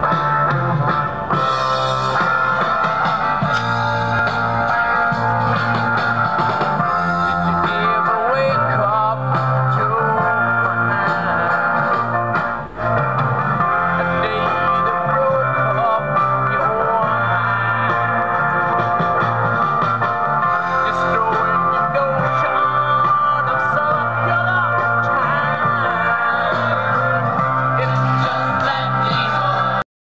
Bye.